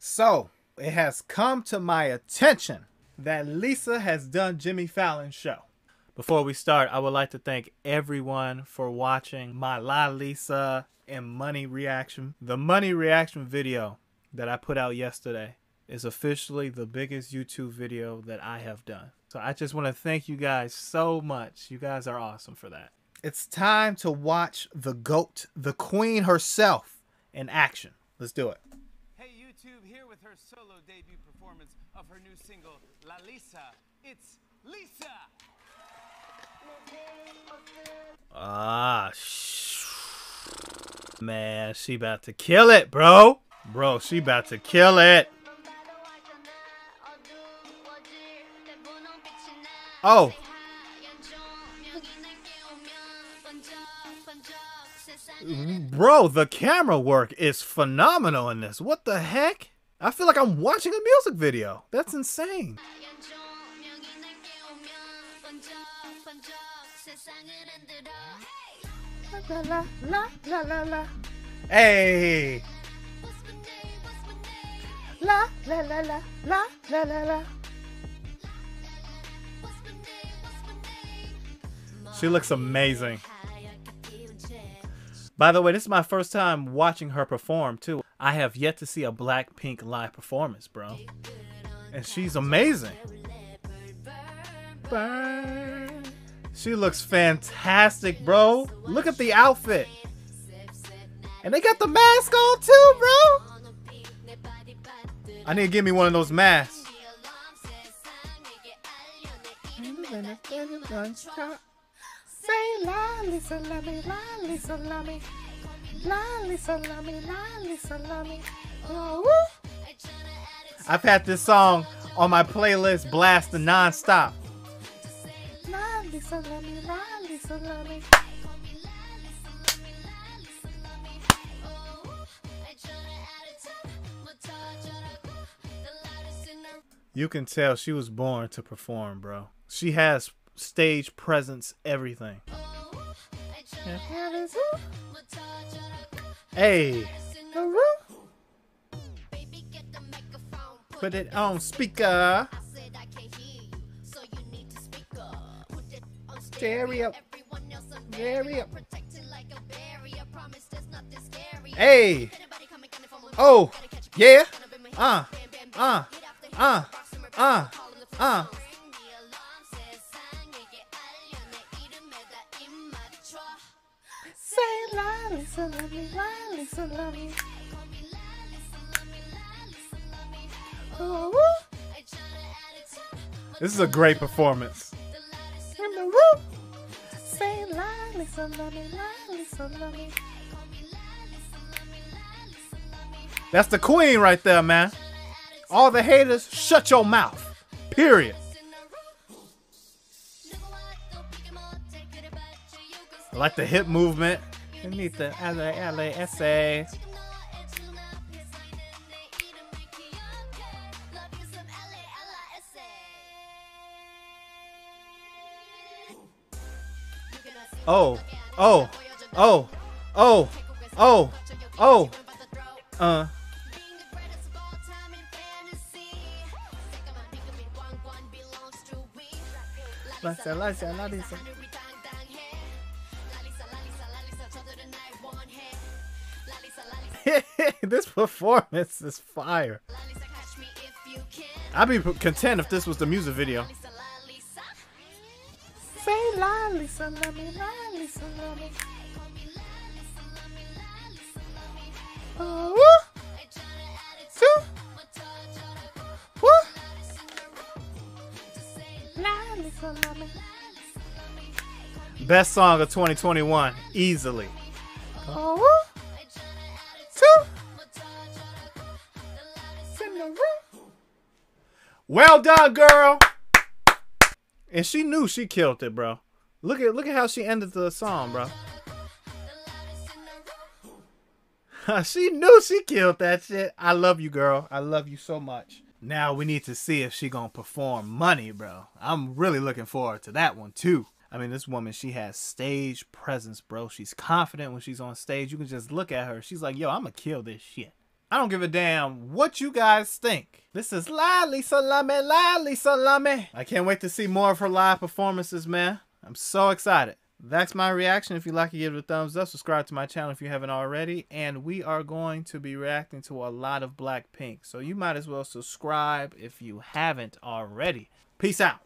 So it has come to my attention that Lisa has done Jimmy Fallon's show. Before we start, I would like to thank everyone for watching my LALISA and Money reaction. The Money reaction video that I put out yesterday is officially the biggest YouTube video that I have done. So I just want to thank you guys so much. You guys are awesome for that. It's time to watch the GOAT, the queen herself, in action. Let's do it. Hey YouTube, here with her solo debut performance of her new single, La Lisa. It's Lisa! Ah, sh- man, she about to kill it, bro. Bro, she about to kill it. Oh, bro, the camera work is phenomenal in this. What the heck? I feel like I'm watching a music video. That's insane. Hey. La la la la la la la la. She looks amazing. By the way, this is my first time watching her perform too. I have yet to see a Blackpink live performance, bro. And she's amazing. Burn. She looks fantastic, bro. Look at the outfit. And they got the mask on too, bro. I need to give me one of those masks. La, Lisa, love me. Oh, woo. I've had this song on my playlist blasting non-stop. La, Lisa, love me, la, Lisa, love me. You can tell she was born to perform, bro. She has stage presence, everything. Hey. Put it on speaker. Stereo. Stereo. Hey. Oh. Yeah. Uh. Uh. Uh. Uh. Uh. La, Lisa, love me. Oh. This is a great performance. Say la, Lisa, love me. That's the queen right there, man. All the haters, shut your mouth. Period. I like the hip movement. Need the L-A-L-A-S-A. Oh, oh, oh, oh, oh, oh, uh. Lisa, Lisa, Lisa. this performance is fire. I'd be content if this was the music video. Say la, Lisa, love me, la, Lisa, me. Oh, woo. Two. Woo. Love me. Best song of 2021, easily. Oh, Well done, girl. And she knew she killed it, bro. Look at look at how she ended the song, bro. she knew she killed that shit. I love you, girl. I love you so much. Now we need to see if she gonna perform money, bro. I'm really looking forward to that one too. I mean, this woman, she has stage presence, bro. She's confident when she's on stage. You can just look at her. She's like, yo, I'm gonna kill this shit. I don't give a damn what you guys think. This is La Lisa Lame, La Lisa Lame. I can't wait to see more of her live performances, man. I'm so excited. That's my reaction. If you like it, give it a thumbs up. Subscribe to my channel if you haven't already. And we are going to be reacting to a lot of Blackpink. So you might as well subscribe if you haven't already. Peace out.